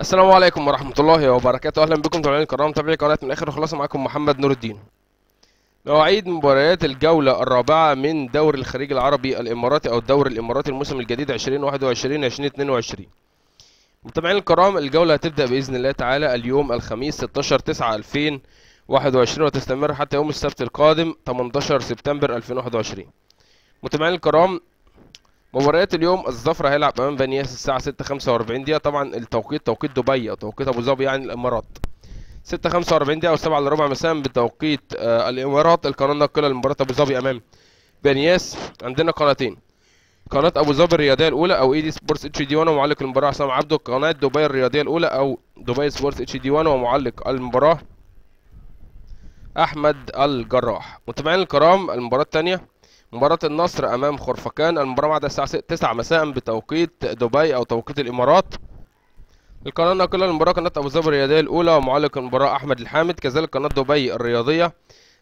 السلام عليكم ورحمة الله وبركاته. أهلا بكم متابعين الكرام متابعي قناة من آخر. خلاصة معكم محمد نور الدين. مواعيد مباريات الجولة الرابعة من دوري الخليج العربي الإماراتي أو الدوري الإماراتي الموسم الجديد 2021 2022 متابعين الكرام الجولة هتبدأ بإذن الله تعالى اليوم الخميس 16 9 2021 وتستمر حتى يوم السبت القادم 18 سبتمبر 2021 متابعين الكرام مباريات اليوم الظفرة هيلعب أمام بنياس الساعة 6:45 دقيقة. طبعا التوقيت توقيت دبي أو توقيت أبو ظبي يعني الإمارات. 6:45 دقيقة أو 7 إلا ربع مساء بتوقيت آه الإمارات. القناة الناقله لمباراة أبو ظبي أمام بنياس عندنا قناتين. قناة أبو ظبي الرياضية الأولى أو AD Sports HD 1 ومعلق المباراة. حسام عبده قناة دبي الرياضية الأولى أو Dubai Sports HD 1 ومعلق المباراة. أحمد الجراح. متابعين الكرام المباراة الثانية. مباراة النصر أمام خرفكان المباراة بعد الساعة 9 مساء بتوقيت دبي أو توقيت الإمارات. القناة الناقلة للمباراة قناة أبو ظبي الرياضية الأولى ومعلق المباراة أحمد الحامد كذلك قناة دبي الرياضية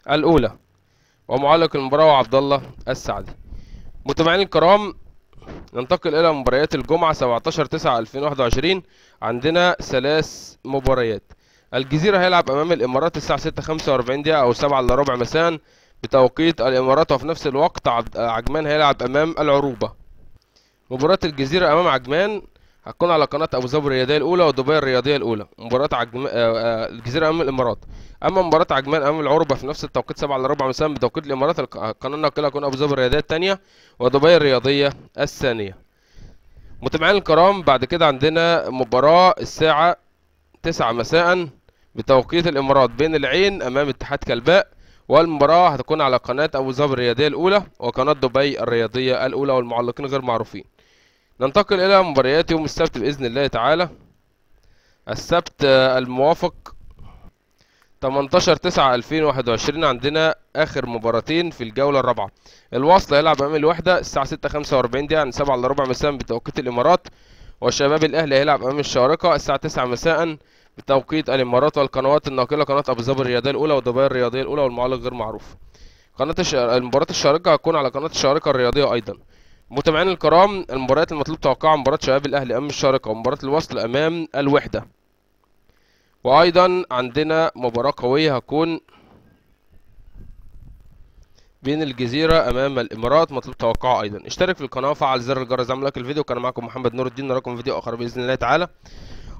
الأولى ومعلق المباراة عبد الله السعدي. متابعين الكرام ننتقل إلى مباريات الجمعة 17 9 2021 عندنا ثلاث مباريات. الجزيرة هيلعب أمام الإمارات الساعة 6:45 دقيقة أو 7 إلا ربع مساء. بتوقيت الإمارات وفي نفس الوقت عجمان هيلعب أمام العروبة. مباراة الجزيرة أمام عجمان هتكون على قناة أبو ظبي الرياضية الأولى ودبي الرياضية الأولى. مباراة عجم... الجزيرة أمام الإمارات. أما مباراة عجمان أمام العروبة في نفس التوقيت 7 الا ربع مساء بتوقيت الإمارات القناه الناقله هتكون أبو ظبي الرياضية الثانية ودبي الرياضية الثانية. متابعين الكرام بعد كده عندنا مباراة الساعة 9 مساء بتوقيت الإمارات بين العين أمام اتحاد كلباء. والمباراة هتكون على قناة أبو ظبي الرياضية الأولى وقناة دبي الرياضية الأولى والمعلقين غير معروفين. ننتقل إلى مباريات يوم السبت بإذن الله تعالى. السبت الموافق 18 9 2021 عندنا آخر مباراتين في الجولة الرابعة. الوصل هيلعب أمام الوحدة الساعة 6:45 دقيقة عن 7 إلا ربع مساء بتوقيت الإمارات. والشباب الأهلي هيلعب أمام الشارقة الساعة 9 مساء بتوقيت الإمارات والقنوات الناقلة قناة أبو ظبي الرياضية الأولى ودبي الرياضية الأولى والمعلق غير معروف. قناة الش... المباراة الشارقة هتكون على قناة الشارقة الرياضية أيضا. متابعين الكرام المباريات المطلوب توقعها مباراة شباب الأهلي امام الشارقة ومباراة الوصل أمام الوحدة. وأيضا عندنا مباراة قوية هتكون بين الجزيرة أمام الإمارات مطلوب توقعه أيضا. اشترك في القناة وفعل زر الجرس. زي لك الفيديو. كان معكم محمد نور الدين. نراكم في فيديو آخر بإذن الله تعالى.